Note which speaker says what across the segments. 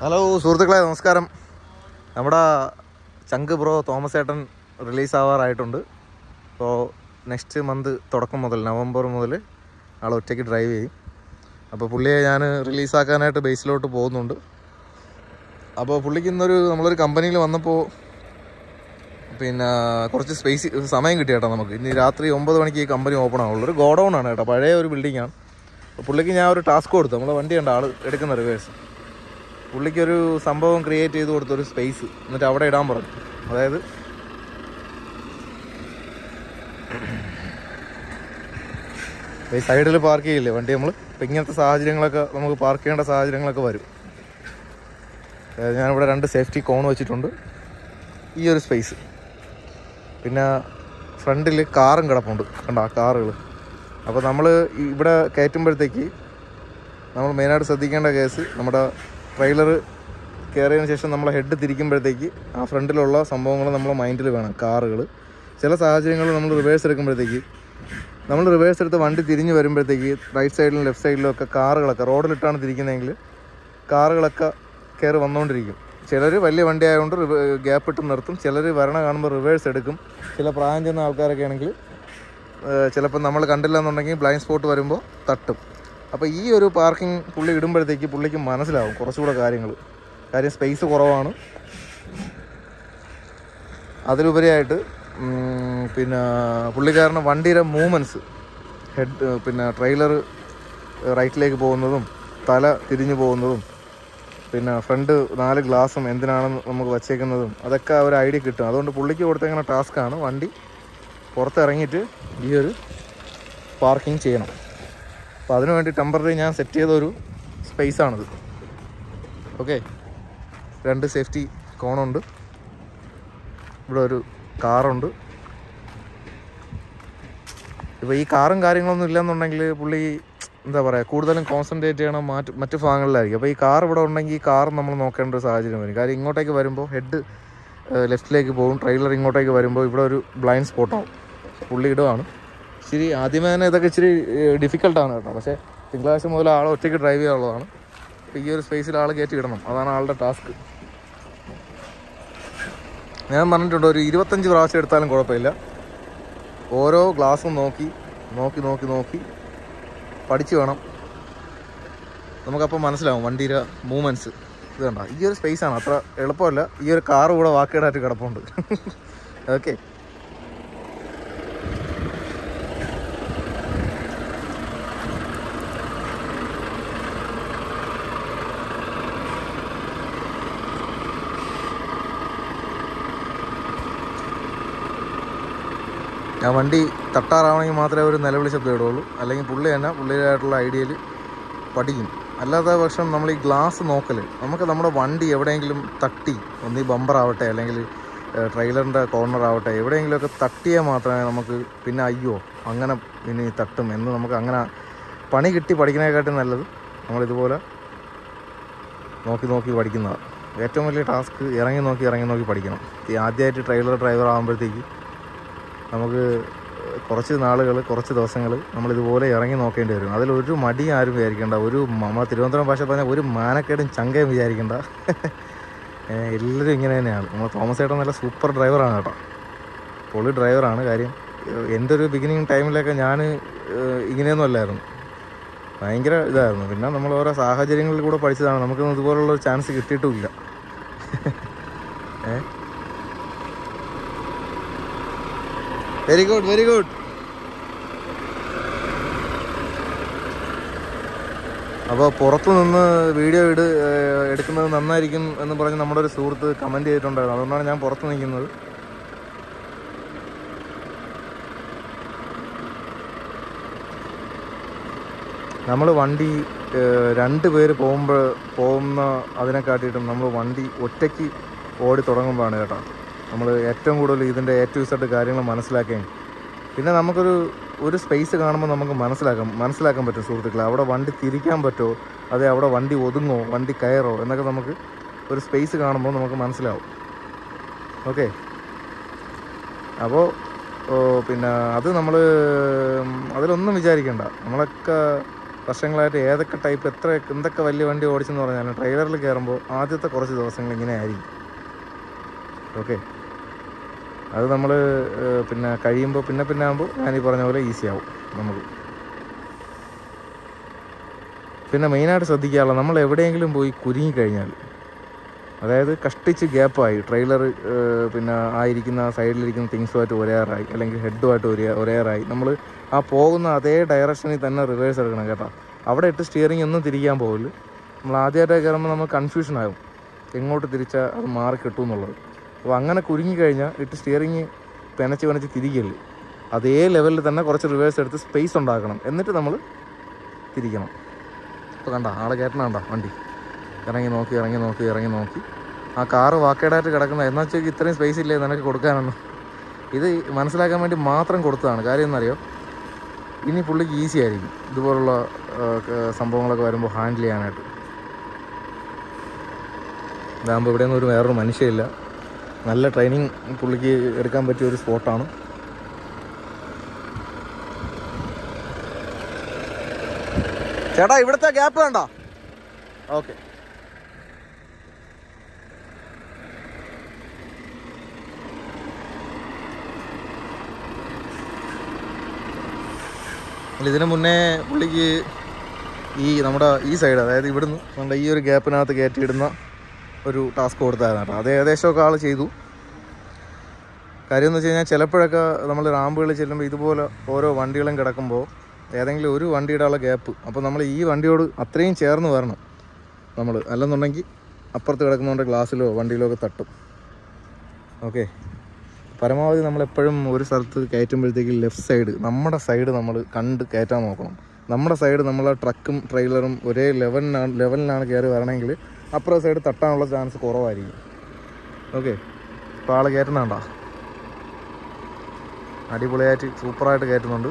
Speaker 1: Hello സുഹൃത്തുക്കളെ നമസ്കാരം. നമ്മുടെ ചങ്ക് ബ്രോ തോമസ് ഏട്ടൻ റിലീസ് ആവാറായിട്ടുണ്ട് അപ്പോൾ നെക്സ്റ്റ് മന്ത് തുടക്കം മുതൽ നവംബർ മുതൽ ആൾ ഒറ്റയ്ക്ക് ഡ്രൈവ് ചെയ്യും. അപ്പോൾ പുള്ളിയെ ഞാൻ റിലീസാക്കാനായിട്ട് ബേസിലോട്ട് പോകുന്നുണ്ട്. അപ്പോൾ പുള്ളിക്ക് ഇന്നൊരു നമ്മളൊരു കമ്പനിയിൽ വന്നപ്പോൾ പിന്നെ കുറച്ച് സ്പേസ് സമയം കിട്ടി കേട്ടോ നമുക്ക്. ഇനി രാത്രി ഒമ്പത് മണിക്ക് ഈ കമ്പനി ഓപ്പൺ ആവുള്ളൂ. ഒരു ഗോഡൗൺ ആണ് കേട്ടോ പഴയ ഒരു ബിൽഡിംഗ് ആണ്. അപ്പോൾ പുള്ളിക്ക് ഞാൻ ഒരു ടാസ്ക് കൊടുത്തു. നമ്മളെ വണ്ടി ഉണ്ട് ആൾ എടുക്കുന്ന റിവേഴ്സ് പുള്ളിക്കൊരു സംഭവം ക്രിയേറ്റ് ചെയ്ത് കൊടുത്തൊരു സ്പേസ് എന്നിട്ട് അവിടെ ഇടാൻ പറഞ്ഞു. അതായത് ഈ സൈഡിൽ പാർക്ക് ചെയ്യില്ലേ വണ്ടി നമ്മൾ ഇപ്പം ഇങ്ങനത്തെ സാഹചര്യങ്ങളൊക്കെ നമുക്ക് പാർക്ക് ചെയ്യേണ്ട സാഹചര്യങ്ങളൊക്കെ വരും. ഞാനിവിടെ രണ്ട് സേഫ്റ്റി കോൺ വെച്ചിട്ടുണ്ട്. ഈ ഒരു സ്പേസ് പിന്നെ ഫ്രണ്ടിൽ കാറും കിടപ്പുണ്ട്. കണ്ട കാറുകൾ അപ്പോൾ നമ്മൾ ഇവിടെ കയറ്റുമ്പോഴത്തേക്ക് നമ്മൾ മെയിനായിട്ട് ശ്രദ്ധിക്കേണ്ട കേസ് നമ്മുടെ ട്രെയിലർ കയറിയതിന് ശേഷം നമ്മളെ ഹെഡ് തിരിക്കുമ്പോഴത്തേക്ക് ആ ഫ്രണ്ടിലുള്ള സംഭവങ്ങൾ നമ്മളെ മൈൻഡിൽ വേണം കാറുകൾ. ചില സാഹചര്യങ്ങളിൽ നമ്മൾ റിവേഴ്സ് എടുക്കുമ്പോഴത്തേക്ക് നമ്മൾ റിവേഴ്സ് എടുത്ത് വണ്ടി തിരിഞ്ഞ് വരുമ്പോഴത്തേക്ക് റൈറ്റ് സൈഡിലും ലെഫ്റ്റ് സൈഡിലും ഒക്കെ കാറുകളൊക്കെ റോഡിലിട്ടാണ് തിരിക്കുന്നതെങ്കിൽ കാറുകളൊക്കെ കയറി വന്നുകൊണ്ടിരിക്കും. ചിലർ വലിയ വണ്ടി ആയതുകൊണ്ട് ഗ്യാപ്പ് ഇട്ട് നിർത്തും. ചിലർ വരണ കാണുമ്പോൾ റിവേഴ്സ് എടുക്കും. ചില പ്രായം ചെന്ന ആൾക്കാരൊക്കെ ആണെങ്കിൽ ചിലപ്പോൾ നമ്മൾ കണ്ടില്ല എന്നുണ്ടെങ്കിൽ ബ്ലൈൻഡ് സ്പോട്ട് വരുമ്പോൾ തട്ടും. അപ്പോൾ ഈ ഒരു പാർക്കിംഗ് പുള്ളി ഇടുമ്പോഴത്തേക്ക് പുള്ളിക്ക് മനസ്സിലാവും കുറച്ചുകൂടെ കാര്യങ്ങൾ കാര്യം സ്പേസ് കുറവാണ്. അതിലുപരിയായിട്ട് പിന്നെ പുള്ളിക്കാരന് വണ്ടിയുടെ മൂവ്മെന്റ്സ് ഹെഡ് പിന്നെ ട്രെയിലർ റൈറ്റിലേക്ക് പോകുന്നതും തല തിരിഞ്ഞു പോകുന്നതും പിന്നെ ഫ്രണ്ട് നാല് ഗ്ലാസും എന്തിനാണെന്ന് നമുക്ക് വച്ചേക്കുന്നതും അതൊക്കെ ആ ഒരു ഐഡിയ കിട്ടും. അതുകൊണ്ട് പുള്ളിക്ക് കൊടുത്തേക്കുന്ന ടാസ്ക്കാണ് വണ്ടി പുറത്തിറങ്ങിയിട്ട് ഈ ഒരു പാർക്കിംഗ് ചെയ്യണം. അപ്പോൾ അതിനു വേണ്ടി ടെമ്പററി ഞാൻ സെറ്റ് ചെയ്തൊരു സ്പേസാണിത് ഓക്കെ രണ്ട് സേഫ്റ്റി കോണുണ്ട് ഇവിടെ ഒരു കാറുണ്ട് ഇപ്പോൾ ഈ കാറും കാര്യങ്ങളൊന്നും ഇല്ലെന്നുണ്ടെങ്കിൽ പുള്ളി എന്താ പറയുക കൂടുതലും കോൺസെൻട്രേറ്റ് ചെയ്യണം മറ്റ് മറ്റു ഭാഗങ്ങളിലായിരിക്കും. അപ്പോൾ ഈ കാർ ഇവിടെ ഉണ്ടെങ്കിൽ ഈ കാർ നമ്മൾ നോക്കേണ്ട ഒരു സാഹചര്യം വരും. കാര്യം ഇങ്ങോട്ടേക്ക് വരുമ്പോൾ ഹെഡ് ലെഫ്റ്റിലേക്ക് പോകും. ട്രെയിലർ ഇങ്ങോട്ടേക്ക് വരുമ്പോൾ ഇവിടെ ഒരു ബ്ലൈൻഡ് സ്പോട്ടാവും പുള്ളി ഇടുവാണ്. ഇച്ചിരി ആദ്യമേ തന്നെ ഇതൊക്കെ ഇച്ചിരി ഡിഫിക്കൽട്ടാണ് കേട്ടോ. പക്ഷേ തിങ്കളാഴ്ച മുതൽ ആൾ ഒറ്റയ്ക്ക് ഡ്രൈവ് ചെയ്യാനുള്ളതാണ്. അപ്പോൾ ഈ ഒരു സ്പേസിൽ ആൾ കയറ്റി ഇടണം അതാണ് ആളുടെ ടാസ്ക് ഞാൻ പറഞ്ഞിട്ടുണ്ട് ഒരു ഇരുപത്തഞ്ച് പ്രാവശ്യം എടുത്താലും കുഴപ്പമില്ല. ഓരോ ഗ്ലാസും നോക്കി നോക്കി നോക്കി നോക്കി പഠിച്ചു വേണം. നമുക്കപ്പോൾ മനസ്സിലാവും വണ്ടിയുടെ മൂവ്മെന്റ്സ് ഇത് കണ്ട? ഈ ഒരു സ്പേസാണ് അത്ര എളുപ്പമല്ല. ഈ ഒരു കാർ കൂടെ വാക്കേടായിട്ട് കിടപ്പുണ്ട്. ഓക്കെ ഞാൻ വണ്ടി തട്ടാറാവണമെങ്കിൽ മാത്രമേ ഒരു നിലവിളി ശബ്ദം ഇടുള്ളൂ അല്ലെങ്കിൽ പുള്ളി തന്നെ പുള്ളിയുടേതായിട്ടുള്ള ഐഡിയയിൽ പഠിക്കും. അല്ലാത്ത പക്ഷം നമ്മൾ ഈ ഗ്ലാസ് നോക്കൽ നമുക്ക് നമ്മുടെ വണ്ടി എവിടെയെങ്കിലും തട്ടി ഒന്നീ ബമ്പറാവട്ടെ അല്ലെങ്കിൽ ട്രെയിലറിന്റെ കോർണർ ആവട്ടെ എവിടെയെങ്കിലുമൊക്കെ തട്ടിയാൽ മാത്രമേ നമുക്ക് പിന്നെ അയ്യോ അങ്ങനെ ഇനി തട്ടും എന്ന് നമുക്ക് അങ്ങനെ പണി കിട്ടി പഠിക്കുന്നതിനെക്കാട്ടും നല്ലത് നമ്മളിതുപോലെ നോക്കി നോക്കി പഠിക്കുന്നതാണ്. ഏറ്റവും വലിയ ടാസ്ക് ഇറങ്ങി നോക്കി ഇറങ്ങി നോക്കി പഠിക്കണം. ഈ ആദ്യമായിട്ട് ട്രെയിലർ ഡ്രൈവർ ആകുമ്പോഴത്തേക്ക് നമുക്ക് കുറച്ച് നാളുകൾ കുറച്ച് ദിവസങ്ങൾ നമ്മളിതുപോലെ ഇറങ്ങി നോക്കേണ്ടി വരും. അതിലൊരു മടി ആരും വിചാരിക്കേണ്ട. ഒരു നമ്മളെ തിരുവനന്തപുരം ഭാഷ പറഞ്ഞാൽ ഒരു മാനക്കേടും ചങ്കയും വിചാരിക്കേണ്ട. എല്ലാവരും ഇങ്ങനെ തന്നെയാണ്. നമ്മൾ തോമസ് ചേട്ടൻ നല്ല സൂപ്പർ ഡ്രൈവറാണ് കേട്ടോ. പൊളി ഡ്രൈവറാണ്. കാര്യം ഏഹ്, എന്റെ ഒരു ബിഗിനിങ് ടൈമിലൊക്കെ ഞാൻ ഇങ്ങനെയൊന്നും അല്ലായിരുന്നു. ഭയങ്കര ഇതായിരുന്നു. പിന്നെ നമ്മൾ ഓരോ സാഹചര്യങ്ങളിൽ കൂടെ പഠിച്ചതാണ്. നമുക്കൊന്നും ഇതുപോലുള്ള ഒരു ചാൻസ് കിട്ടിയിട്ടുമില്ല ഏ വെരി ഗുഡ് വെരി ഗുഡ് അപ്പോൾ പുറത്തു നിന്ന് വീഡിയോ ഇട് എടുക്കുന്നത് നന്നായിരിക്കും എന്ന് പറഞ്ഞ് നമ്മുടെ ഒരു സുഹൃത്ത് കമന്റ് ചെയ്തിട്ടുണ്ടായിരുന്നു. അതുകൊണ്ടാണ് ഞാൻ പുറത്ത് നിൽക്കുന്നത്. നമ്മൾ വണ്ടി രണ്ട് പേര് പോകുമ്പോൾ പോകുന്ന അതിനെ കാട്ടിയിട്ടും നമ്മൾ വണ്ടി ഒറ്റയ്ക്ക് ഓടി തുടങ്ങുമ്പോഴാണ് കേട്ടോ. നമ്മൾ ഏറ്റവും കൂടുതൽ ഇതിന്റെ എ ടു സെഡ് കാര്യങ്ങൾ മനസ്സിലാക്കുകയും പിന്നെ നമുക്കൊരു ഒരു സ്പേസ് കാണുമ്പോൾ നമുക്ക് മനസ്സിലാക്കാം മനസ്സിലാക്കാൻ പറ്റും സുഹൃത്തുക്കളെ. അവിടെ വണ്ടി തിരിക്കാൻ പറ്റുമോ അതെ അവിടെ വണ്ടി ഒതുങ്ങോ? വണ്ടി കയറോ? എന്നൊക്കെ നമുക്ക് ഒരു സ്പേസ് കാണുമ്പോൾ നമുക്ക് മനസ്സിലാവും. ഓക്കെ അപ്പോൾ പിന്നെ അത് നമ്മൾ അതിലൊന്നും വിചാരിക്കേണ്ട. നമ്മളൊക്കെ വർഷങ്ങളായിട്ട് ഏതൊക്കെ ടൈപ്പ് എത്ര എന്തൊക്കെ വലിയ വണ്ടി ഓടിച്ചെന്ന് പറഞ്ഞാലും ട്രെയിലറിൽ കയറുമ്പോൾ ആദ്യത്തെ കുറച്ച് ദിവസങ്ങൾ ഇങ്ങനെ ആയിരിക്കും. ഓക്കെ അത് നമ്മൾ പിന്നെ കഴിയുമ്പോൾ പിന്നെ പിന്നെ ആകുമ്പോൾ ഞാൻ ഈ പറഞ്ഞ പോലെ ഈസി ആവും നമുക്ക്. പിന്നെ മെയിനായിട്ട് ശ്രദ്ധിക്കാനുള്ള നമ്മൾ എവിടെയെങ്കിലും പോയി കുരുങ്ങി കഴിഞ്ഞാൽ അതായത് കഷ്ടിച്ച് ഗ്യാപ്പായി ട്രെയിലർ പിന്നെ ആയിരിക്കുന്ന സൈഡിലിരിക്കുന്ന തിങ്സുമായിട്ട് ഒരേറായി അല്ലെങ്കിൽ ഹെഡുമായിട്ട് ഒരേ ഒരേറായി നമ്മൾ ആ പോകുന്ന അതേ ഡയറക്ഷനിൽ തന്നെ റിവേഴ്സ് എടുക്കണം കേട്ടോ. അവിടെ ഇട്ട് സ്റ്റിയറിംഗ് ഒന്നും തിരിക്കാൻ പോകില്ല നമ്മൾ ആദ്യമായിട്ട് കയറുമ്പോൾ നമ്മൾ കൺഫ്യൂഷൻ ആകും. എങ്ങോട്ട് തിരിച്ചാൽ അത് മാറി കിട്ടും എന്നുള്ളത്. അപ്പോൾ അങ്ങനെ കുരുങ്ങിക്കഴിഞ്ഞാൽ ഇട്ട് സ്റ്റിയറിങ് പെനച്ച് പെനച്ച് തിരികല്ലേ അതേ ലെവലിൽ തന്നെ കുറച്ച് റിവേഴ്സ് എടുത്ത് സ്പേസ് ഉണ്ടാക്കണം. എന്നിട്ട് നമ്മൾ തിരിക്കണം. ഇപ്പോൾ കണ്ട ആളെ കയറ്റണ കണ്ട വണ്ടി. ഇറങ്ങി നോക്കി ഇറങ്ങി നോക്കി ഇറങ്ങി നോക്കി. ആ കാറ് വാക്കേടായിട്ട് കിടക്കുന്ന എന്നാ വെച്ചാൽ ഇത്രയും സ്പേസ് ഇല്ലേ നിനക്ക് കൊടുക്കാനാണ് ഇത് മനസ്സിലാക്കാൻ വേണ്ടി മാത്രം കൊടുത്തതാണ്. കാര്യം എന്നറിയോ ഇനി പുള്ളിക്ക് ഈസി ആയിരിക്കും. ഇതുപോലുള്ള സംഭവങ്ങളൊക്കെ വരുമ്പോൾ ഹാൻഡിൽ ചെയ്യാനായിട്ട്. ഇതാകുമ്പോൾ ഇവിടെ നിന്ന് ഒരു വേറൊരു മനുഷ്യയില്ല നല്ല ട്രെയിനിങ് പുള്ളിക്ക് എടുക്കാൻ പറ്റിയ ഒരു സ്പോട്ടാണ് ചേട്ടാ ഇവിടുത്തെ ഗ്യാപ്പ് വേണ്ട ഓക്കെ ഇതിന് മുന്നേ പുള്ളിക്ക് ഈ നമ്മുടെ ഈ സൈഡ് അതായത് ഇവിടുന്ന് നമ്മുടെ ഈ ഒരു ഗ്യാപ്പിനകത്ത് കയറ്റിയിടുന്ന ഒരു ടാസ്ക് കൊടുത്തായിരുന്നു കേട്ടോ. അത് ഏകദേശമൊക്കെ ആൾ ചെയ്തു. കാര്യം എന്ന് വെച്ച് കഴിഞ്ഞാൽ ചിലപ്പോഴൊക്കെ നമ്മൾ റാമ്പുകളിൽ ചെല്ലുമ്പോൾ ഇതുപോലെ ഓരോ വണ്ടികളും കിടക്കുമ്പോൾ ഏതെങ്കിലും ഒരു വണ്ടിയുടെ ഉള്ള ഗ്യാപ്പ് അപ്പോൾ നമ്മൾ ഈ വണ്ടിയോട് അത്രയും ചേർന്ന് വരണം. നമ്മൾ അല്ലെന്നുണ്ടെങ്കിൽ അപ്പുറത്ത് കിടക്കുന്നതുകൊണ്ട് ഗ്ലാസ്സിലോ വണ്ടിയിലോ ഒക്കെ തട്ടും. ഓക്കെ പരമാവധി നമ്മളെപ്പോഴും ഒരു സ്ഥലത്ത് കയറ്റുമ്പോഴത്തേക്ക് ലെഫ്റ്റ് സൈഡ് നമ്മുടെ സൈഡ് നമ്മൾ കണ്ട് കയറ്റാൻ നോക്കണം. നമ്മുടെ സൈഡ് നമ്മളെ ട്രക്കും ട്രെയിലറും ഒരേ ലെവലിനാണ് ലെവലിലാണ് കയറി വരണമെങ്കിൽ അപ്പുറത്തെ സൈഡ് തട്ടാനുള്ള ചാൻസ് കുറവായിരിക്കും. ഓക്കെ ഇപ്പോൾ ആൾ കയറ്റുന്നുണ്ടോ അടിപൊളിയായിട്ട് സൂപ്പറായിട്ട് കയറ്റുന്നുണ്ട്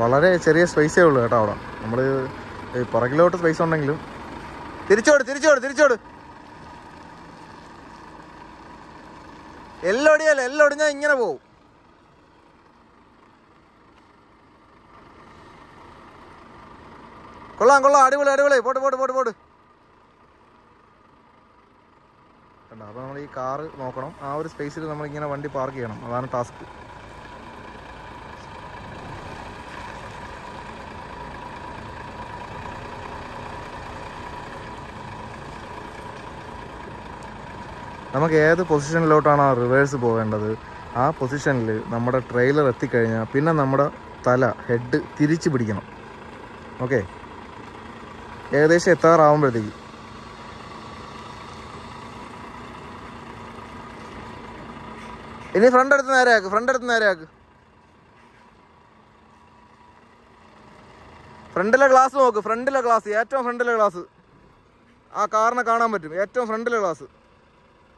Speaker 1: വളരെ ചെറിയ സ്പേസേ ഉള്ളൂ കേട്ടോ അവിടെ. നമ്മൾ പുറകിലോട്ട് സ്പേസ് ഉണ്ടെങ്കിലും. തിരിച്ചോട് തിരിച്ചോട് തിരിച്ചോട്. എല്ലൊടിയല്ല എല്ലൊടിഞ്ഞാൽ ഇങ്ങനെ പോവും. കൊള്ളാം കൊള്ളാം. അടിപൊളി അടിപൊളി. പോട്ട് പോട്ട് പോട്ട് പോട്ട്. അപ്പോൾ നമ്മൾ ഈ കാറ് നോക്കണം. ആ ഒരു സ്പേസിൽ നമ്മളിങ്ങനെ വണ്ടി പാർക്ക് ചെയ്യണം. അതാണ് ടാസ്ക് നമുക്ക് ഏത് പൊസിഷനിലോട്ടാണ് റിവേഴ്സ് പോകേണ്ടത് ആ പൊസിഷനിൽ നമ്മുടെ ട്രെയിലർ എത്തിക്കഴിഞ്ഞാൽ പിന്നെ നമ്മുടെ തല ഹെഡ് തിരിച്ച് പിടിക്കണം. ഓക്കെ ഏകദേശം എത്താറാവുമ്പോഴത്തേക്ക്. ഇനി ഫ്രണ്ട് എടുത്ത് നേരെയാക്ക് ഫ്രണ്ട് എടുത്ത് നേരെയാക്ക് ഫ്രണ്ടിലെ ഗ്ലാസ് നോക്ക് ഫ്രണ്ടിലെ ഗ്ലാസ് ഏറ്റവും ഫ്രണ്ടിലെ ഗ്ലാസ് ആ കാറിനെ കാണാൻ പറ്റും ഏറ്റവും ഫ്രണ്ടിലെ ഗ്ലാസ്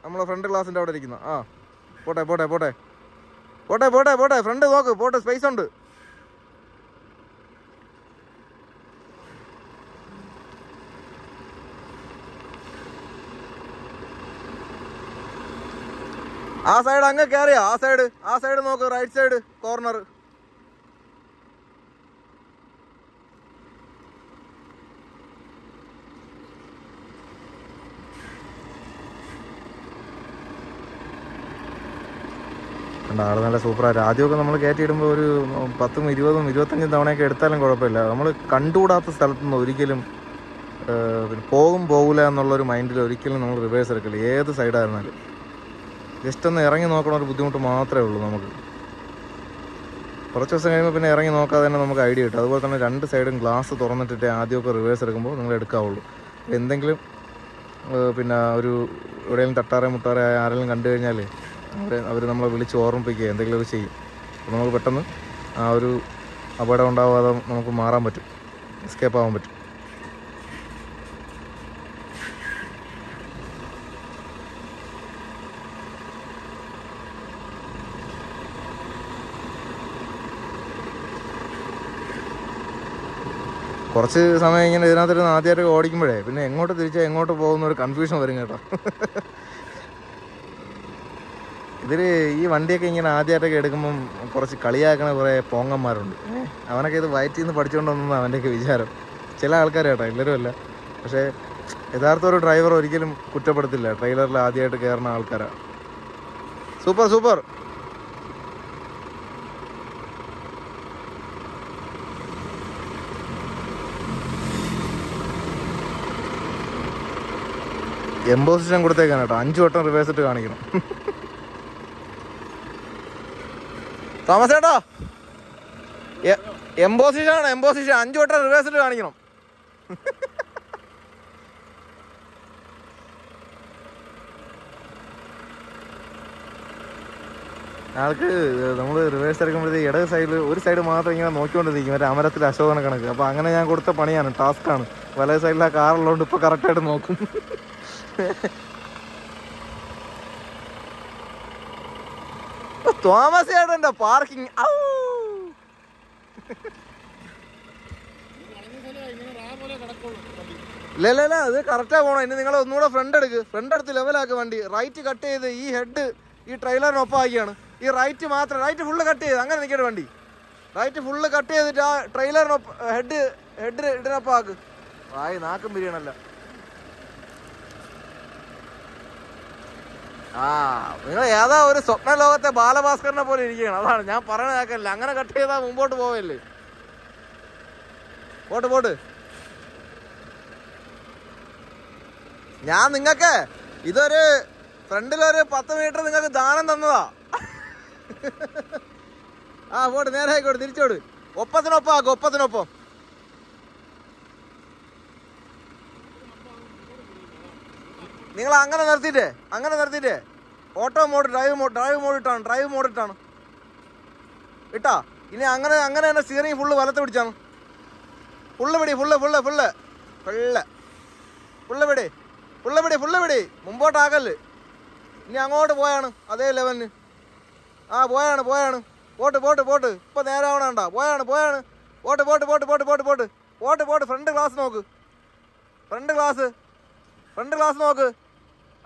Speaker 1: നമ്മളെ ഫ്രണ്ട് ഗ്ലാസിന്റെ അവിടെ ഇരിക്കുന്ന. ആ പോട്ടെ പോട്ടെ പോട്ടെ. പോട്ടെ പോട്ടെ പോട്ടെ ഫ്രണ്ട് നോക്ക് പോട്ടെ സ്പേസ് ഉണ്ട്. ആ സൈഡ് അങ്ങ് കയറിയാ ആ സൈഡ് ആ സൈഡ് നോക്ക്. റൈറ്റ് സൈഡ് കോർണർ ആൾ നല്ല സൂപ്പറായിട്ട് ആദ്യമൊക്കെ നമ്മൾ കയറ്റിയിടുമ്പോൾ ഒരു പത്തും ഇരുപതും ഇരുപത്തഞ്ചും തവണയൊക്കെ എടുത്താലും കുഴപ്പമില്ല. നമ്മൾ കണ്ടുകൂടാത്ത സ്ഥലത്തുനിന്ന് ഒരിക്കലും പോകും പോകില്ല എന്നുള്ളൊരു മൈൻഡിൽ ഒരിക്കലും നമ്മൾ റിവേഴ്സ് എടുക്കില്ല ഏത് സൈഡായിരുന്നാലും ജസ്റ്റ് ഒന്ന് ഇറങ്ങി നോക്കണ ഒരു ബുദ്ധിമുട്ട് മാത്രമേ ഉള്ളൂ നമുക്ക്. കുറച്ച് ദിവസം കഴിയുമ്പോൾ പിന്നെ ഇറങ്ങി നോക്കാതെ തന്നെ നമുക്ക് ഐഡിയ കിട്ടും. അതുപോലെ തന്നെ രണ്ട് സൈഡും ഗ്ലാസ് തുറന്നിട്ടിട്ട് ആദ്യമൊക്കെ റിവേഴ്സ് എടുക്കുമ്പോൾ നിങ്ങൾ എടുക്കാവുള്ളൂ. എന്തെങ്കിലും പിന്നെ ഒരു എവിടെയെങ്കിലും തട്ടാറേ മുട്ടാറേ ആരെങ്കിലും കണ്ടു കഴിഞ്ഞാൽ അവർ നമ്മളെ വിളിച്ച് ഓർമ്മിപ്പിക്കുക എന്തെങ്കിലും ഒക്കെ ചെയ്യും. അപ്പോൾ നമുക്ക് പെട്ടെന്ന് ആ ഒരു അപകടം ഉണ്ടാവാതെ നമുക്ക് മാറാൻ പറ്റും. എസ്കേപ്പ് ആവാൻ പറ്റും. കുറച്ച് സമയം ഇങ്ങനെ ഇതിനകത്തിരുന്ന് ആദ്യമായിട്ട് ഓടിക്കുമ്പോഴേ പിന്നെ എങ്ങോട്ട് തിരിച്ചാൽ എങ്ങോട്ട് പോകുന്ന ഒരു കൺഫ്യൂഷൻ വരും കേട്ടോ. ഇതിൽ ഈ വണ്ടിയൊക്കെ ഇങ്ങനെ ആദ്യമായിട്ടൊക്കെ എടുക്കുമ്പം കുറച്ച് കളിയാക്കണ കുറേ പോങ്ങന്മാരുണ്ട്. അവനൊക്കെ ഇത് വയറ്റിൽ നിന്ന് പഠിച്ചുകൊണ്ട് വന്നതാണ് അവന്റെയൊക്കെ വിചാരം. ചില ആൾക്കാർ കേട്ടോ എല്ലാവരും അല്ല. പക്ഷേ യഥാർത്ഥ ഒരു ഡ്രൈവർ ഒരിക്കലും കുറ്റപ്പെടുത്തില്ല. ട്രെയിലറിൽ ആദ്യമായിട്ട് കയറുന്ന ആൾക്കാരാണ് സൂപ്പർ സൂപ്പർ. എംബോസിഷൻ കൊടുത്തേക്കാണ് കേട്ടോ. അഞ്ചു വട്ടം റിവേഴ്സ് ഇട്ട് കാണിക്കണം. തോമസ് ചേട്ടോ. എംബോസിഷൻ ആണ് എംബോസിഷൻ. അഞ്ചു വട്ടം റിവേഴ്സ് ഇട്ട് കാണിക്കണം. ആൾക്ക് നമ്മൾ റിവേഴ്സ് എടുക്കുമ്പോഴത്തേക്ക് ഇടത് സൈഡിൽ ഒരു സൈഡ് മാത്രം ഇങ്ങനെ നോക്കിക്കൊണ്ടിരിക്കും. മറ്റേ അമരത്തിൽ അശോകന കണക്ക്. അപ്പോൾ അങ്ങനെ ഞാൻ കൊടുത്ത പണിയാണ് ടാസ്ക്കാണ് വലത് സൈഡിൽ ആ കാറുള്ളതുകൊണ്ട് ഇപ്പോൾ കറക്റ്റായിട്ട് നോക്കും. തോമസ് ചേട്ടന്റെ പാർക്കിംഗ് ഇല്ല അത് കറക്റ്റാ പോണം. ഇനി നിങ്ങൾ ഒന്നുകൂടെ ഫ്രണ്ട് എടുക്ക്. ഫ്രണ്ട് എടുത്ത് ലെവലാക്ക് വണ്ടി. റൈറ്റ് കട്ട് ചെയ്ത് ഈ ഹെഡ് ഈ ട്രെയിലറിനൊപ്പം ആക്കിയാണ് ഈ റൈറ്റ് മാത്രം റൈറ്റ് ഫുള്ള് കട്ട് ചെയ്ത്. അങ്ങനെ നിൽക്കട്ടെ വണ്ടി. റൈറ്റ് ഫുള്ള് കട്ട് ചെയ്തിട്ട് ആ ട്രെയിലറിനൊപ്പം ഹെഡ് ഹെഡ് ഹെഡിനൊപ്പം ആക്ക് വായി നാക്കും പിരിയണല്ല. ആ നിങ്ങൾ ഏതാ ഒരു സ്വപ്ന ലോകത്തെ ബാലഭാസ്കറിനെ പോലെ ഇരിക്കുകയാണ്. അതാണ് ഞാൻ പറയണ കേൾക്കല്ല അങ്ങനെ കട്ട് ചെയ്താൽ മുമ്പോട്ട് പോവല്ലേ? പോട്ട് പോട്ട്. ഞാൻ നിങ്ങൾക്ക് ഇതൊരു ഫ്രണ്ടിലൊരു പത്ത് മീറ്റർ നിങ്ങൾക്ക് ദാനം തന്നതാ. ആ പോട്ട് നേരെ ആയിക്കോട്ടെ തിരിച്ചോട്. ഒപ്പത്തിനൊപ്പം ആക്കും ഒപ്പത്തിനൊപ്പം. നിങ്ങൾ അങ്ങനെ നിർത്തിയിട്ടേ അങ്ങനെ നിർത്തിയിട്ടേ. Auto mode drive mode drive mode ഇട്ടാണ് ഡ്രൈവ് മോഡ് ഇട്ടാണ്. ഇട്ടാ? ഇനി അങ്ങനെ അങ്ങനെ തന്നെ സ്റ്റിയറിംഗ് ഫുള്ള് വലത്ത് പിടിച്ചാണ്. ഫുള്ള് പിടി full full full full full പിടി ഫുള്ള് പിടി ഫുള്ള് പിടി. മുമ്പോട്ടാകൽ. ഇനി അങ്ങോട്ട് പോയാണ് അതേ ലെവലിന് ആ പോയാണ് പോയാണ്. പോട്ട് പോട്ട് പോട്ട്. ഇപ്പൊ നേരെ ആവണണ്ട പോയാണ് പോയാണ്. പോട്ട് പോട്ട് പോട്ട് പോട്ട് പോട്ട് പോട്ട്. പോട്ട് പോട്ട്. ഫ്രണ്ട് ഗ്ലാസ് നോക്ക്. ഫ്രണ്ട് ഗ്ലാസ് ഫ്രണ്ട് ഗ്ലാസ് നോക്ക്.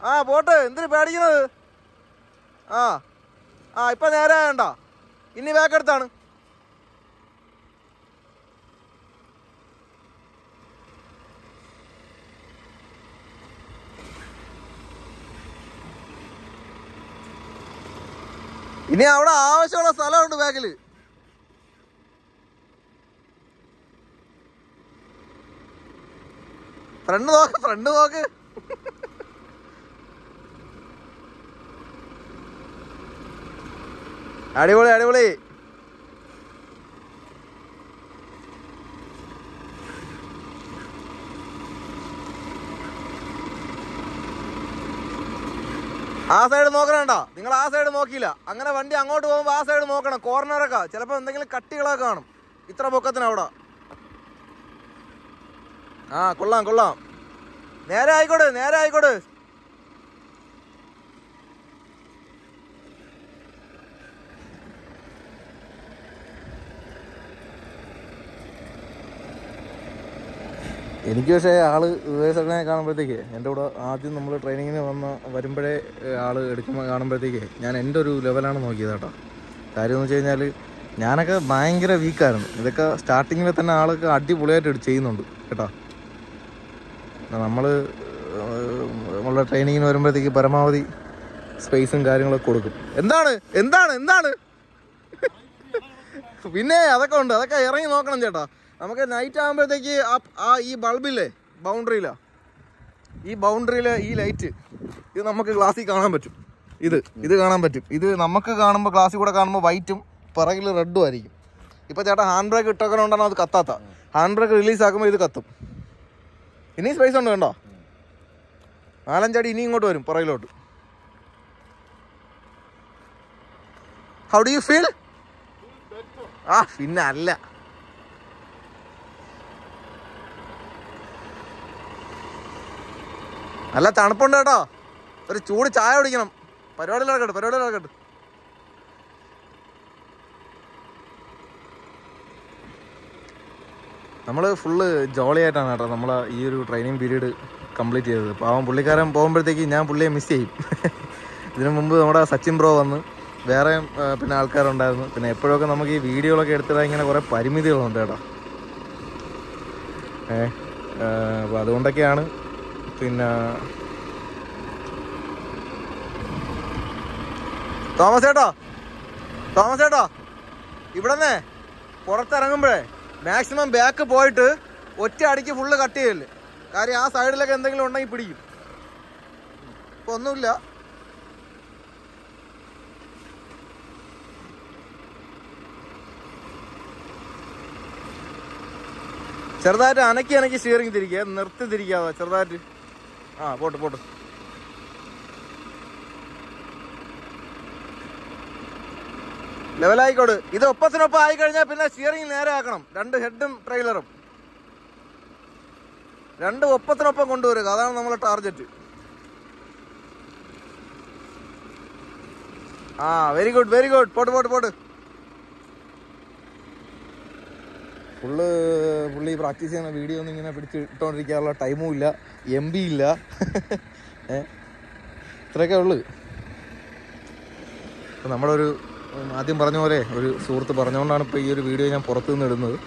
Speaker 1: ആ പോട്ട്. എന്തിനു പേടിക്കുന്നത്? ആ ആ ഇപ്പൊ നേരെ ആയണ്ട ഇനി ബാക്ക് എടുത്താണ്. ഇനി അവിടെ ആവശ്യമുള്ള സ്ഥലമുണ്ട് ബാക്കിൽ ഫ്രണ്ട് നോക്ക് ഫ്രണ്ട് നോക്ക്. അടിപൊളി അടിപൊളി. ആ സൈഡ് നോക്കണണ്ട നിങ്ങൾ ആ സൈഡ് നോക്കിയില്ല. അങ്ങനെ വണ്ടി അങ്ങോട്ട് പോകുമ്പോൾ ആ സൈഡ് നോക്കണം. കോർണറൊക്കെ ചിലപ്പോൾ എന്തെങ്കിലും കട്ടികളൊക്കെ കാണും. ഇത്ര പൊക്കത്തിന് അവിടെ. ആ കൊള്ളാം കൊള്ളാം. നേരെ ആയിക്കോട്ടെ നേരെ ആയിക്കോട്ടെ എനിക്ക് പക്ഷേ ആൾ റിവേഴ്സറിനെ കാണുമ്പോഴത്തേക്ക് എന്റെ കൂടെ ആദ്യം നമ്മൾ ട്രെയിനിങ്ങിന് വന്ന വരുമ്പോഴേ ആൾ എടുക്കുമ്പോൾ കാണുമ്പോഴത്തേക്ക് ഞാൻ എന്റെ ഒരു ലെവലാണ് നോക്കിയത് കേട്ടോ. കാര്യം എന്ന് വെച്ച് കഴിഞ്ഞാൽ ഞാനൊക്കെ ഭയങ്കര വീക്കായിരുന്നു ഇതൊക്കെ സ്റ്റാർട്ടിങ്ങിൽ തന്നെ ആളൊക്കെ അടിപൊളിയായിട്ട് ചെയ്യുന്നുണ്ട് കേട്ടോ. നമ്മൾ നമ്മളുടെ ട്രെയിനിങ്ങിന് വരുമ്പോഴത്തേക്ക് പരമാവധി സ്പേസും കാര്യങ്ങളൊക്കെ കൊടുക്കും. എന്താണ്? എന്താണ്? എന്താണ്? പിന്നെ അതൊക്കെ ഉണ്ട്. അതൊക്കെ ഇറങ്ങി നോക്കണം ചേട്ടാ. നമുക്ക് നൈറ്റ് ആകുമ്പോഴത്തേക്ക് ആ ഈ ബൾബില്ലേ ബൗണ്ടറിയിലാ. ഈ ബൗണ്ടറിയിലെ ഈ ലൈറ്റ് ഇത് നമുക്ക് ഗ്ലാസ്സിൽ കാണാൻ പറ്റും. ഇത് ഇത് കാണാൻ പറ്റും. ഇത് നമുക്ക് കാണുമ്പോൾ ഗ്ലാസ്സിൽ കൂടെ കാണുമ്പോൾ വൈറ്റും പിറകിൽ റെഡും ആയിരിക്കും. ഇപ്പോൾ ചേട്ടാ ഹാൻഡ് ബ്രേക്ക് ഇട്ടൊക്കെ അത് കത്താത്ത. ഹാൻഡ് ബ്രേക്ക് റിലീസ് ആക്കുമ്പോൾ ഇത് കത്തും. ഇനി സ്പേസ് ഉണ്ട് കണ്ടോ? നാലഞ്ചടി ഇനി ഇങ്ങോട്ട് വരും പുറകിലോട്ട്. ഹൗ ഡു യു ഫീൽ ആ പിന്നെ അല്ല. നല്ല തണുപ്പുണ്ട് കേട്ടോ. ഒരു ചൂട് ചായ കുടിക്കണം. പരിപാടി നടക്കട്ടെ പരിപാടി നടക്കട്ടെ. നമ്മൾ ഫുള്ള് ജോളിയായിട്ടാണ് കേട്ടോ നമ്മൾ ഈ ഒരു ട്രെയിനിങ് പീരീഡ് കംപ്ലീറ്റ് ചെയ്തത്. പാവം പുള്ളിക്കാരൻ പോകുമ്പോഴത്തേക്ക് ഞാൻ പുള്ളിയെ മിസ് ചെയ്യും. ഇതിനു മുമ്പ് നമ്മുടെ സച്ചിൻ ബ്രോ വന്ന് വേറെ പിന്നെ ആൾക്കാരുണ്ടായിരുന്നു. പിന്നെ എപ്പോഴൊക്കെ നമുക്ക് ഈ വീഡിയോകളൊക്കെ എടുത്തിടാൻ ഇങ്ങനെ കുറേ പരിമിതികളുണ്ട് കേട്ടോ. ഏ അപ്പോൾ അതുകൊണ്ടൊക്കെയാണ് പിന്നെ തോമസ് ചേട്ടോ തോമസ് ചേട്ടോ ഇവിടെ പുറത്തിറങ്ങുമ്പോഴേ മാക്സിമം ബാക്ക് പോയിട്ട് ഒറ്റ അടിക്ക് ഫുള്ള് കട്ട് ചെയ്യൽ. കാര്യം ആ സൈഡിലൊക്കെ എന്തെങ്കിലും ഉണ്ടെങ്കിൽ പിടിക്കും. ഇപ്പൊ ഒന്നുമില്ല. ചെറുതായിട്ട് അനക്കി അനക്കി സ്റ്റിയറിംഗ് തിരിക്കുക നിർത്തി തിരിക്കാതെ ചെറുതായിട്ട്. ആ പോട്ട് പോട്ട്. ലെവലായിക്കോട്. ഇത് ഒപ്പത്തിനൊപ്പം ആയി കഴിഞ്ഞാൽ പിന്നെ സ്റ്റിയറിംഗ് നേരെ ആക്കണം രണ്ട് ഹെഡും ട്രെയിലറും രണ്ട് ഒപ്പത്തിനൊപ്പം കൊണ്ടുവരിക. അതാണ് നമ്മളെ ടാർഗറ്റ് ആ വെരി ഗുഡ് വെരി ഗുഡ് പോട്ട് പോട്ട് പോട്ട്. ഫുള്ള് പുള്ളി പ്രാക്ടീസ് ചെയ്യുന്ന വീഡിയോ ഒന്നും ഇങ്ങനെ പിടിച്ച് ഇട്ടുകൊണ്ടിരിക്കാനുള്ള ടൈമും ഇല്ല. എം ബി ഇല്ല. ഇത്രയൊക്കെ ഉള്ളു. അപ്പം നമ്മുടെ ഒരു ആദ്യം പറഞ്ഞ പോലെ ഒരു സുഹൃത്ത് പറഞ്ഞുകൊണ്ടാണ് ഇപ്പോൾ ഈ ഒരു വീഡിയോ ഞാൻ പുറത്തു നിന്ന് ഇടുന്നത്.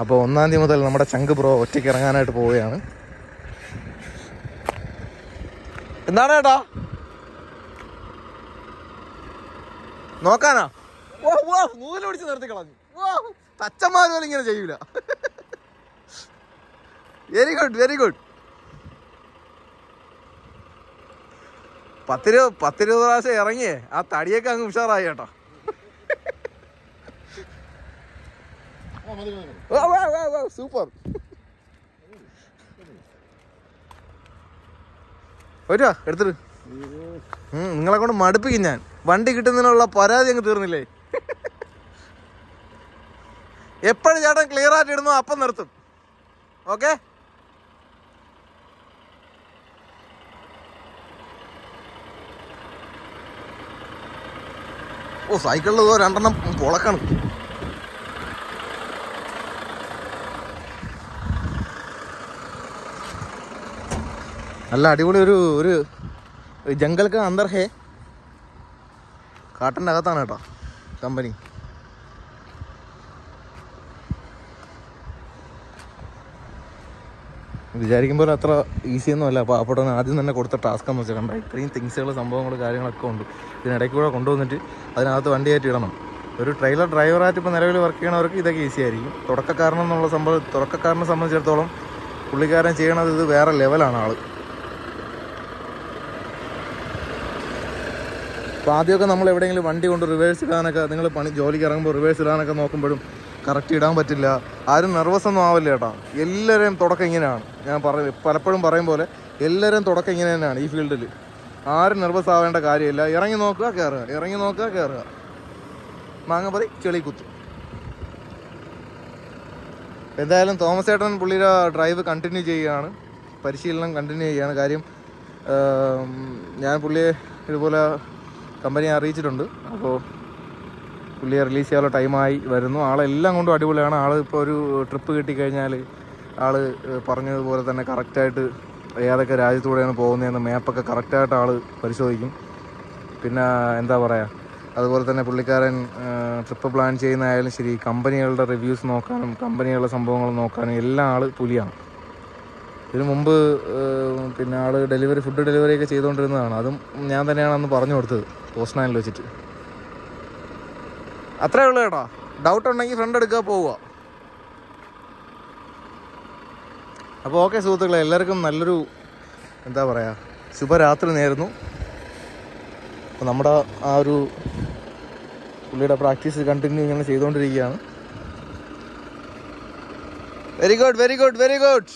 Speaker 1: അപ്പോൾ ഒന്നാം തീയതി മുതൽ നമ്മുടെ ചങ്ക് ബ്രോ ഒറ്റയ്ക്ക് ഇറങ്ങാനായിട്ട് പോവുകയാണ്. എന്താണ് ഏട്ടാ? നോക്കാനാ? ഓ ഓ നൂൽ പിടിച്ച് നിർത്തി കളഞ്ഞു. തച്ചന്മാർ പോലും ഇങ്ങനെ ചെയ്യൂല. വെരി ഗുഡ് വെരി ഗുഡ് പത്ത് രൂപ പത്ത് രൂപ പ്രാവശ്യം ഇറങ്ങിയേ ആ തടിയൊക്കെ അങ്ങ് ഉഷാറായി കേട്ടോ. സൂപ്പർ. വരുവാ എടുത്തിട്ട് നിങ്ങളെ കൊണ്ട് മടുപ്പിക്കും ഞാൻ. വണ്ടി കിട്ടുന്നതിനുള്ള പരാതി അങ്ങ് തീർന്നില്ലേ? എപ്പോഴും ചേട്ടൻ ക്ലിയർ ആയിട്ട് ഇടുന്നു അപ്പം നിർത്തും. ഓക്കെ ഓ സൈക്കിളിൽ രണ്ടെണ്ണം പൊളക്കണം നല്ല അടിപൊളി ഒരു ഒരു ജംഗൽക്ക് അന്തർഹേ. കാട്ടിന്റെ അകത്താണ് കേട്ടോ കമ്പനി വിചാരിക്കുമ്പോൾ അത്ര ഈസിയൊന്നും അല്ല. അപ്പോൾ അപ്പോൾ ആദ്യം തന്നെ കൊടുത്ത ടാസ്ക് എന്ന് വെച്ചാൽ കണ്ടാൽ ഇത്രയും തിങ്സുകൾ സംഭവങ്ങൾ കാര്യങ്ങളൊക്കെ ഉണ്ട്. ഇതിനിടയ്ക്ക് കൂടെ കൊണ്ടുവന്നിട്ട് അതിനകത്ത് വണ്ടിയായിട്ട് ഇടണം ഒരു ട്രെയിലർ ഡ്രൈവറായിട്ട് ഇപ്പോൾ നിലവിൽ വർക്ക് ചെയ്യണവർക്ക് ഇതൊക്കെ ഈസി ആയിരിക്കും. തുടക്കക്കാരൻ എന്നുള്ള സംഭവം തുടക്കക്കാരനെ സംബന്ധിച്ചിടത്തോളം പുള്ളിക്കാരൻ ചെയ്യണത് ഇത് വേറെ ലെവലാണ് ആൾ അപ്പോൾ ആദ്യമൊക്കെ നമ്മൾ എവിടെയെങ്കിലും വണ്ടി കൊണ്ട് റിവേഴ്സ് ഇടാനൊക്കെ നിങ്ങൾ പണി ജോലിക്ക് ഇറങ്ങുമ്പോൾ റിവേഴ്സ് ഇടാനൊക്കെ നോക്കുമ്പോഴും കറക്റ്റ് ഇടാൻ പറ്റില്ല. ആരും നെർവസ് ഒന്നും ആവില്ല ചേട്ടാ എല്ലാവരെയും തുടക്കം ഇങ്ങനെയാണ്. ഞാൻ പറ പലപ്പോഴും പറയും പോലെ എല്ലാവരെയും തുടക്കം ഇങ്ങനെ തന്നെയാണ് ഈ ഫീൽഡിൽ ആരും നെർവസ് ആവേണ്ട കാര്യമില്ല. ഇറങ്ങി നോക്കുക കയറുക ഇറങ്ങി നോക്കുക കയറുക മാങ്ങപ്പതി ചെളി കുത്തും. എന്തായാലും തോമസ് ചേട്ടൻ പുള്ളിയുടെ ഡ്രൈവ് കണ്ടിന്യൂ ചെയ്യുകയാണ്. പരിശീലനം കണ്ടിന്യൂ ചെയ്യുകയാണ്. കാര്യം ഞാൻ പുള്ളിയെ ഇതുപോലെ കമ്പനിയെ അറിയിച്ചിട്ടുണ്ട്. അപ്പോൾ പുള്ളിയെ റിലീസ് ചെയ്യാനുള്ള ടൈമായി വരുന്നു. ആളെല്ലാം കൊണ്ടും അടിപൊളിയാണ്. ആൾ ഇപ്പോൾ ഒരു ട്രിപ്പ് കിട്ടിക്കഴിഞ്ഞാൽ ആൾ പറഞ്ഞതുപോലെ തന്നെ കറക്റ്റായിട്ട് ഏതൊക്കെ രാജ്യത്തൂടെയാണ് പോകുന്നതെന്ന് മാപ്പൊക്കെ കറക്റ്റായിട്ട് ആൾ പരിശോധിക്കും. പിന്നെ എന്താ പറയുക അതുപോലെ തന്നെ പുള്ളിക്കാരൻ ട്രിപ്പ് പ്ലാൻ ചെയ്യുന്നതായാലും ശരി കമ്പനികളുടെ റിവ്യൂസ് നോക്കാനും കമ്പനികളുടെ സംഭവങ്ങൾ നോക്കാനും എല്ലാം ആൾ പുലിയാണ്. ഇതിനു മുമ്പ് പിന്നെ ആൾ ഡെലിവറി ഫുഡ് ഡെലിവറിയൊക്കെ ചെയ്തുകൊണ്ടിരുന്നതാണ്. അതും ഞാൻ തന്നെയാണ് അന്ന് പറഞ്ഞു കൊടുത്തത്. പോസ്റ്റ് നയനിൽ വെച്ചിട്ട്. അത്രേ ഉള്ളൂ കേട്ടോ. ഡൗട്ട് ഉണ്ടെങ്കിൽ ഫ്രണ്ട് എടുക്കുക പോവുക. അപ്പോൾ ഓക്കെ സുഹൃത്തുക്കളെ എല്ലാവർക്കും നല്ലൊരു എന്താ പറയുക ശുഭരാത്രി നേരുന്നു. അപ്പോൾ നമ്മുടെ ആ ഒരു പുള്ളിയുടെ പ്രാക്ടീസ് കണ്ടിന്യൂ ഇങ്ങനെ ചെയ്തുകൊണ്ടിരിക്കുകയാണ്. Very good very good very good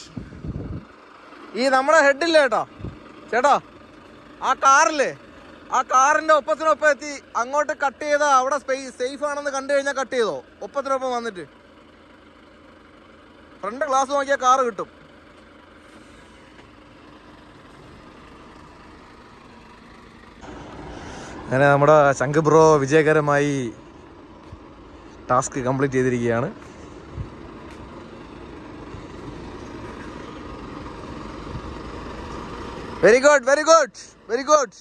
Speaker 1: ഈ നമ്മുടെ ഹെഡില്ല കേട്ടോ ചേട്ടാ? ആ കാറില്ലേ ആ കാറിന്റെ ഒപ്പത്തിനൊപ്പം എത്തി. അങ്ങോട്ട് കട്ട് ചെയ്താ അവിടെ സ്പേസ് സേഫ് ആണെന്ന് കണ്ടു കഴിഞ്ഞാൽ കട്ട് ചെയ്തോ? ഒപ്പത്തിനൊപ്പം വന്നിട്ട്. ഫ്രണ്ട് ഗ്ലാസ് നോക്കിയാൽ കാറ് കിട്ടും. അങ്ങനെ നമ്മുടെ ശങ്ക് ബ്രോ വിജയകരമായി ടാസ്ക് കംപ്ലീറ്റ് ചെയ്തിരിക്കുകയാണ്. Very good very good very good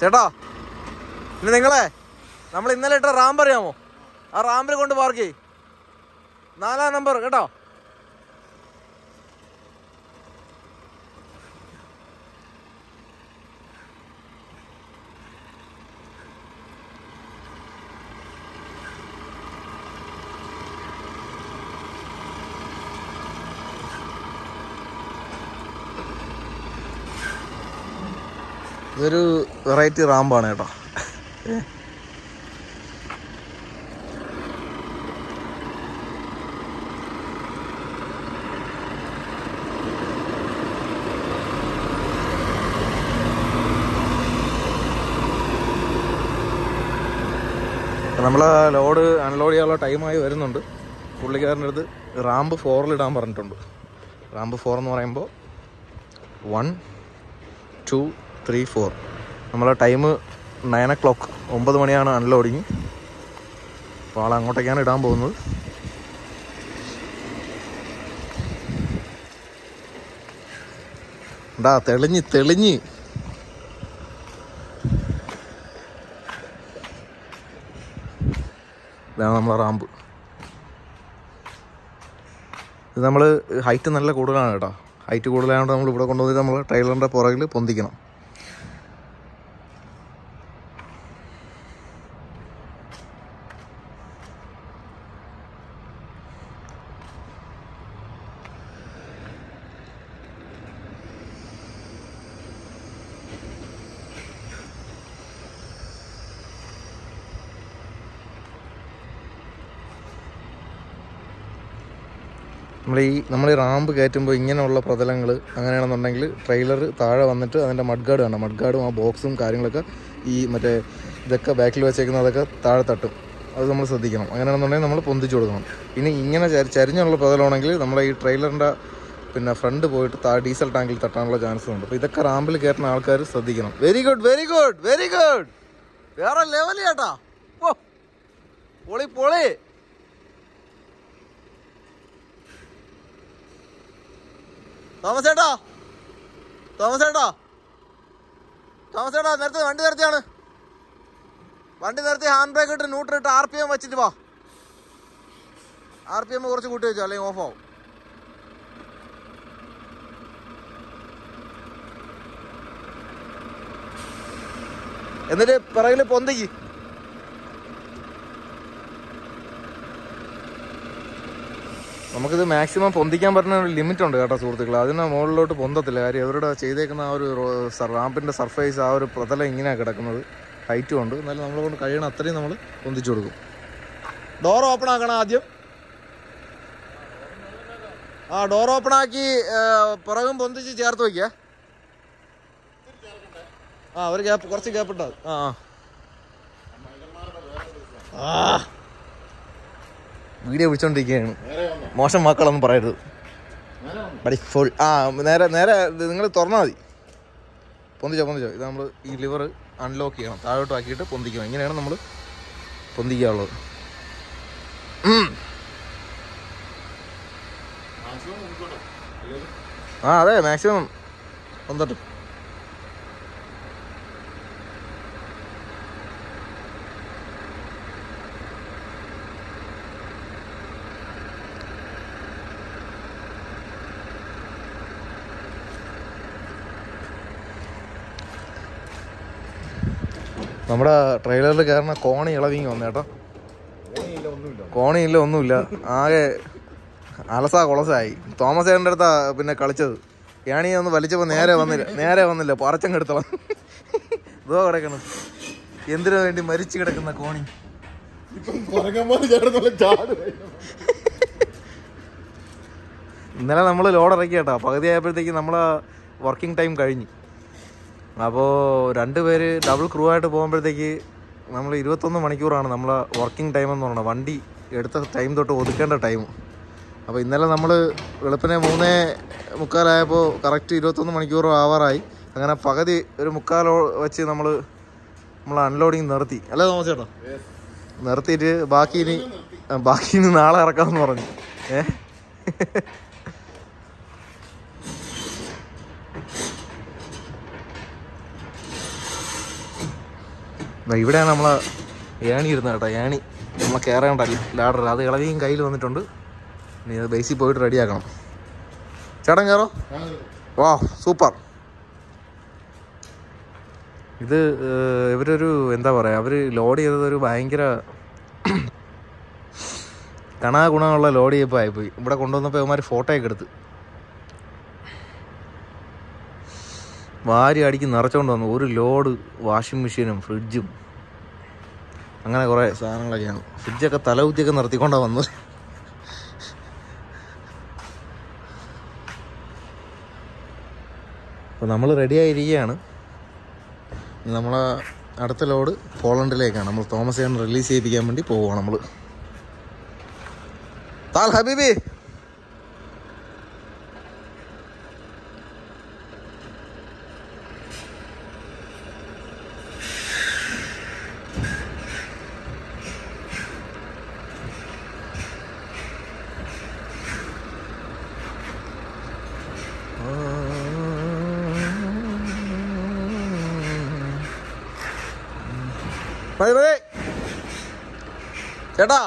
Speaker 1: ചേട്ടാ പിന്നെ നിങ്ങളെ നമ്മൾ ഇന്നലെ ഇട്ട റാമ്പ് അറിയാമോ? ആ റാമ്പിൽ കൊണ്ട് പാർക്ക് നാലാം നമ്പർ കേട്ടോ? ഇതൊരു വെറൈറ്റി റാമ്പാണ് കേട്ടോ. നമ്മൾ ലോഡ് അൺലോഡ് ചെയ്യാനുള്ള ടൈമായി വരുന്നുണ്ട്. പുള്ളിക്കാരന്റെ അടുത്ത് റാമ്പ് ഫോറിലിടാൻ പറഞ്ഞിട്ടുണ്ട്. റാമ്പ് ഫോർ എന്ന് പറയുമ്പോൾ വൺ ടു ത്രീ ഫോർ നമ്മളെ ടൈം നയൻ ഒ ക്ലോക്ക് ഒമ്പത് മണിയാണ് അൺലോഡിങ് അപ്പോൾ ആൾ അങ്ങോട്ടേക്കാണ് ഇടാൻ പോകുന്നത്. ഉണ്ടാ തെളിഞ്ഞ് തെളിഞ്ഞ്. ഇതാണ് നമ്മളെ റാമ്പ്. ഇത് നമ്മൾ ഹൈറ്റ് നല്ല കൂടുതലാണ് കേട്ടോ. ഹൈറ്റ് കൂടുതലായതുകൊണ്ട് നമ്മൾ ഇവിടെ കൊണ്ടുവന്നിട്ട് നമ്മൾ ട്രെയിലറിന്റെ പുറകിൽ പൊന്തിക്കണം. നമ്മൾ ഈ നമ്മൾ ഈ റാമ്പ് കയറ്റുമ്പോൾ ഇങ്ങനെയുള്ള പ്രതലങ്ങൾ അങ്ങനെയാണെന്നുണ്ടെങ്കിൽ ട്രെയിലർ താഴെ വന്നിട്ട് അതിന്റെ മഡ്ഗാർഡ് കാണാം മഡ്ഗാർഡും ആ ബോക്സും കാര്യങ്ങളൊക്കെ ഈ മറ്റേ ഇതൊക്കെ ബാക്കിൽ വെച്ചേക്കുന്ന അതൊക്കെ താഴെ തട്ടും. അത് നമ്മൾ ശ്രദ്ധിക്കണം. അങ്ങനെയാണെന്നുണ്ടെങ്കിൽ നമ്മൾ പൊന്തിച്ചു കൊടുക്കണം. ഇനി ഇങ്ങനെ ചരിഞ്ഞുള്ള പ്രതലമാണെങ്കിൽ നമ്മളെ ഈ ട്രെയിലറിന്റെ പിന്നെ ഫ്രണ്ട് പോയിട്ട് താ ഡീസൽ ടാങ്കിൽ തട്ടാനുള്ള ചാൻസ് ഉണ്ട് അപ്പോൾ ഇതൊക്കെ റാമ്പിൽ കയറ്റുന്ന ആൾക്കാർ ശ്രദ്ധിക്കണം. Very good very good very good. വേറെ ലെവൽ ചേട്ടാ. പൊളി പൊളി. തോമസ് ചേട്ടാ. തോമസ് ഏട്ടാ തോമസ് ഏട്ടാ നേരത്തെ വണ്ടി നിർത്തിയാണ്. വണ്ടി നിർത്തി ഹാൻഡ് ബ്രേക്ക് ഇട്ട് ന്യൂട്രൽ ഇട്ട് ആർ പി എം വെച്ചിട്ട് വാ. ആർ പി എം കുറച്ച് കൂട്ടി വെച്ചോ അല്ലെങ്കിൽ ഓഫ് ആവും. എന്നിട്ട് പിറകിൽ പൊന്തിക്ക്. നമുക്കിത് മാക്സിമം പൊന്തിക്കാൻ പറ്റുന്ന ഒരു ലിമിറ്റ് ഉണ്ട് കേട്ടോ സുഹൃത്തുക്കൾ അതിന് മുകളിലോട്ട് പൊന്തത്തില്ല. കാര്യം അവരുടെ ചെയ്തേക്കുന്ന ആ ഒരു റാമ്പിന്റെ സർഫേസ് ആ ഒരു പ്രതലം ഇങ്ങനെയാണ് കിടക്കുന്നത്. ഹൈറ്റും ഉണ്ട്. എന്നാലും നമ്മളെ കൊണ്ട് കഴിയണം അത്രയും നമ്മൾ പൊന്തിച്ചു കൊടുക്കും. ഡോർ ഓപ്പൺ ആക്കണം ആദ്യം. ആ ഡോർ ഓപ്പൺ ആക്കി പുറകും പൊന്തിച്ച് ചേർത്ത് വയ്ക്കുക ആ ഒരു ഗ്യാപ്പ് കുറച്ച് ഗ്യാപ്പ് ഉണ്ടാകും ആ. ആ. വീഡിയോ പിടിച്ചോണ്ടിരിക്കുകയാണ് മോശം വാക്കുകളൊന്നും പറയരുത്. ബടി ഫുൾ ആ നേരെ നേരെ നിങ്ങൾ തുറന്നാൽ മതി. പൊന്തിച്ചോ പൊന്തിച്ചോ. ഇത് നമ്മൾ ഈ ലിവർ അൺലോക്ക് ചെയ്യണം. താഴോട്ട് ആക്കിയിട്ട് പൊന്തിക്കണം. ഇങ്ങനെയാണ് നമ്മൾ പൊന്തിക്കാനുള്ളത്. ആ അതെ മാക്സിമം പൊന്തട്ട്. നമ്മുടെ ട്രെയിലറിൽ കയറുന്ന കോണി ഇളവിങ്ങി വന്നേട്ടോ കോണിയില്ല ഒന്നുമില്ല. ആകെ അലസാ കൊളസായി. തോമസ് ഏട്ടന്റെ അടുത്താ പിന്നെ കളിച്ചത്. യാണി ഒന്ന് വലിച്ചപ്പോൾ നേരെ വന്നില്ല. നേരെ വന്നില്ല. പറച്ചങ്ങ് എടുത്തോളാം. ഇതോ കിടക്കണം. എന്തിനു വേണ്ടി മരിച്ചു കിടക്കുന്ന കോണി? ഇന്നലെ നമ്മൾ ലോഡ് ഇറക്കി കേട്ടോ. പകുതി ആയപ്പോഴത്തേക്ക് നമ്മളെ വർക്കിംഗ് ടൈം കഴിഞ്ഞു. അപ്പോൾ രണ്ട് പേര് ഡബിൾ ക്രൂ ആയിട്ട് പോകുമ്പോഴത്തേക്ക് നമ്മൾ ഇരുപത്തൊന്ന് മണിക്കൂറാണ് നമ്മളെ വർക്കിംഗ് ടൈം എന്ന് പറയുന്നത് വണ്ടി എടുത്ത ടൈം തൊട്ട് ഒതുക്കേണ്ട ടൈം അപ്പോൾ ഇന്നലെ നമ്മൾ വെളുപ്പിനെ മൂന്നേ മുക്കാലായപ്പോൾ കറക്റ്റ് ഇരുപത്തൊന്ന് മണിക്കൂർ ആവാറായി അങ്ങനെ പകുതി ഒരു മുക്കാലോ വെച്ച് നമ്മൾ നമ്മൾ അൺലോഡിങ് നിർത്തി. അല്ലേ തോമസ് ചേട്ടാ നിർത്തിയിട്ട് ബാക്കി ഇനി ബാക്കി ഇനി നാളെ ഇറക്കാമെന്ന് പറഞ്ഞു. ഏ? ഇവിടെയാണ് നമ്മൾ ഏണി ഇരുന്നത് കേട്ടോ ഏണി നമ്മൾ കയറേണ്ട ലാഡർ. അത് ഇളവിയും കയ്യിൽ വന്നിട്ടുണ്ട്. ഇനി അത് ബേസിൽ പോയിട്ട് റെഡിയാക്കണം ചേട്ടൻ കയറോ വാ സൂപ്പർ. ഇത് ഇവരൊരു എന്താ പറയുക അവർ ലോഡ് ചെയ്തതൊരു ഭയങ്കര കണാ ഗുണമുള്ള ലോഡ് ചെയ്യപ്പോൾ ആയിപ്പോയി. ഇവിടെ കൊണ്ടുവന്നപ്പോൾ ഇവന്മാർ ഫോട്ടോയൊക്കെ എടുത്ത്. വാരി അടിക്ക് നിറച്ചുകൊണ്ട് വന്നു. ഒരു ലോഡ് വാഷിംഗ് മെഷീനും ഫ്രിഡ്ജും അങ്ങനെ കുറേ സാധനങ്ങളൊക്കെയാണ് ഫ്രിഡ്ജൊക്കെ തലകുത്തിയൊക്കെ നിർത്തിക്കൊണ്ടാണ് വന്നത്. അപ്പോൾ നമ്മൾ റെഡി ആയിരിക്കുകയാണ് നമ്മളെ അടുത്ത ലോഡ് പോളണ്ടിലേക്കാണ്. നമ്മൾ തോമസ് ചെയ്യാൻ റിലീസ് ചെയ്യിപ്പിക്കാൻ വേണ്ടി പോവുകയാണ് നമ്മൾ താൽ ഹബീബി! മതി മതി ചേട്ടാ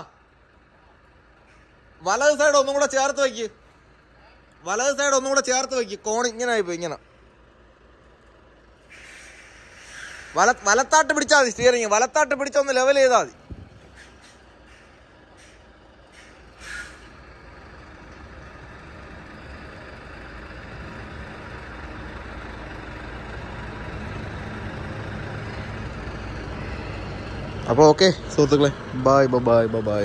Speaker 1: വലത് സൈഡ് ഒന്നും കൂടെ ചേർത്ത് വയ്ക്ക് വലത് സൈഡ് ഒന്നും കൂടെ ചേർത്ത് വയ്ക്ക് കോൺ ഇങ്ങനെ ആയിപ്പോ ഇങ്ങനെ. വല വലത്താട്ട് പിടിച്ചാൽ മതി സ്റ്റിയറിങ് വലത്താട്ട് പിടിച്ചൊന്ന് ലെവൽ ചെയ്താൽ മതി. അപ്പോൾ ഓക്കെ സുഹൃത്തുക്കളെ. Bye bye bye bye